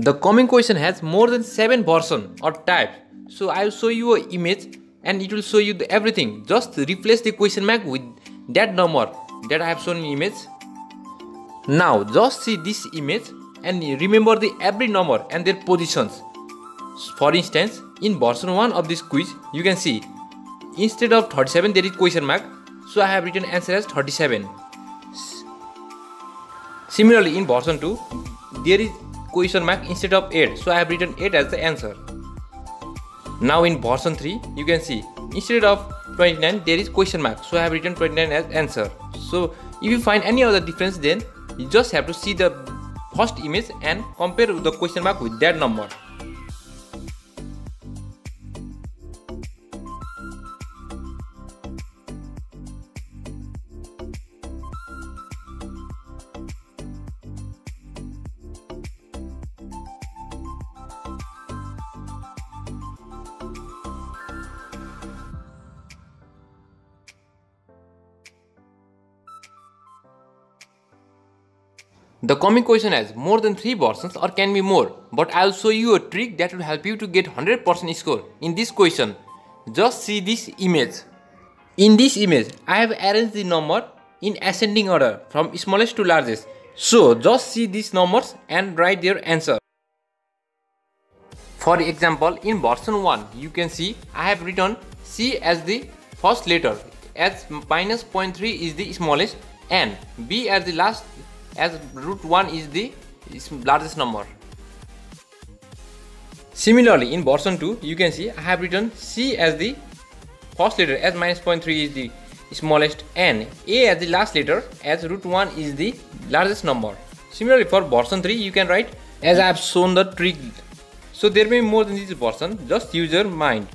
The coming question has more than 7 version or types. So I will show you a image and it will show you the everything. Just replace the question mark with that number that I have shown in image. Now just see this image and remember the every number and their positions. For instance, in version 1 of this quiz, you can see instead of 37 there is question mark. So I have written answer as 37. Similarly in version 2, there is question mark instead of 8 so I have written 8 as the answer. Now in version 3 you can see instead of 29 there is question mark so I have written 29 as answer. So if you find any other difference then you just have to see the first image and compare the question mark with that number. The coming question has more than 3 versions or can be more, but I'll show you a trick that will help you to get 100% score in this question. Just see this image. In this image, I have arranged the number in ascending order from smallest to largest. So just see these numbers and write their answer. For example, in version 1, you can see I have written C as the first letter as minus 0.3 is the smallest and B as the last as root 1 is the largest number. Similarly, in version 2, you can see I have written C as the first letter as minus 0.3 is the smallest and A as the last letter as root 1 is the largest number. Similarly, for version 3, you can write as I have shown the trick. So there may be more than this version, just use your mind.